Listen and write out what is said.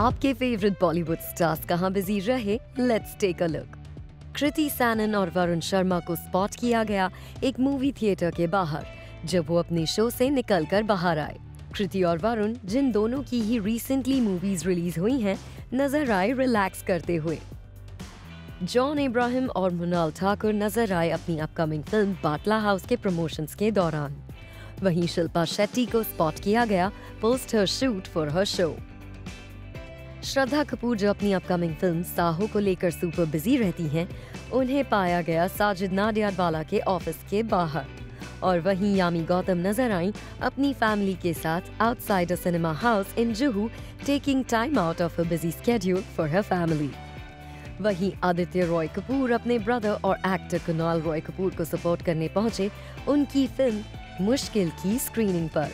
आपके favourite Bollywood stars कहाँ busy रहे? Let's take a look Kriti Sanon और वरुण शर्मा को स्पॉट किया गया एक मूवी थिएटर के बाहर, जब वो अपने शो से निकलकर बाहर आए। कृति और वरुण जिन दोनों की ही रिसेंटली मूवीज़ रिलीज़ हुई हैं, नज़र आए रिलैक्स करते हुए। जॉन इब्राहिम और मुनाल ठाकुर नज़र आए अपनी अपकमिंग फ़िल्म बाटला हाउस के प्रमोशंस के दौरान। वहीं शिल्पा शेट्टी को स्पॉट किया गया post her shoot for her show Shraddha Kapoor जो अपनी अपकमिंग फ़िल्म साहो को लेकर सुपर बिज़ी रहती हैं, उन्हें पाया गया साजिद नाडियाडवाला के ऑफ़िस के बाहर। और वहीं यामी गौतम नज़र आई अपनी फैमिली के साथ outside cinema house in Juhu taking time out of busy schedule for her family वहीं आदित्य रॉय कपूर अपने ब्रदर और एक्टर कुणाल रॉय कपूर को सपोर्ट करने पहुँचे उनकी फ़िल्म मुश्किल की स्क्रीनिंग पर।